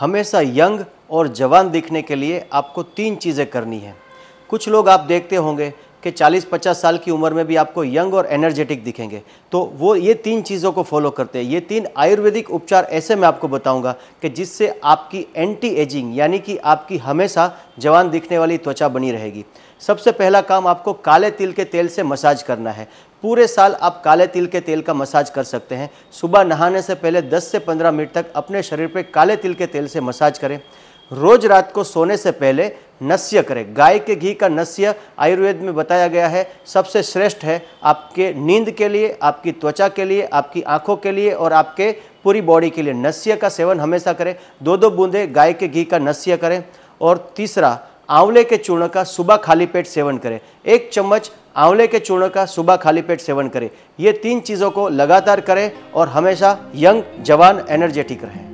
हमेशा यंग और जवान दिखने के लिए आपको तीन चीज़ें करनी है। कुछ लोग आप देखते होंगे कि 40-50 साल की उम्र में भी आपको यंग और एनर्जेटिक दिखेंगे। तो वो ये तीन चीज़ों को फॉलो करते हैं। ये तीन आयुर्वेदिक उपचार ऐसे मैं आपको बताऊँगा कि जिससे आपकी एंटी एजिंग यानी कि आपकी हमेशा जवान दिखने वाली त्वचा बनी रहेगी। सबसे पहला काम आपको काले तिल के तेल से मसाज करना है। पूरे साल आप काले तिल के तेल का मसाज कर सकते हैं। सुबह नहाने से पहले 10 से 15 मिनट तक अपने शरीर पर काले तिल के तेल से मसाज करें। रोज रात को सोने से पहले नस्य करें। गाय के घी का नस्य आयुर्वेद में बताया गया है, सबसे श्रेष्ठ है आपके नींद के लिए, आपकी त्वचा के लिए, आपकी आँखों के लिए और आपके पूरी बॉडी के लिए। नस्य का सेवन हमेशा करें दो दो बूंदे गाय के घी का नस्य करें और तीसरा, आंवले के चूर्ण का सुबह खाली पेट सेवन करें। एक चम्मच आंवले के चूर्ण का सुबह खाली पेट सेवन करें। ये तीन चीज़ों को लगातार करें और हमेशा यंग, जवान, एनर्जेटिक रहें।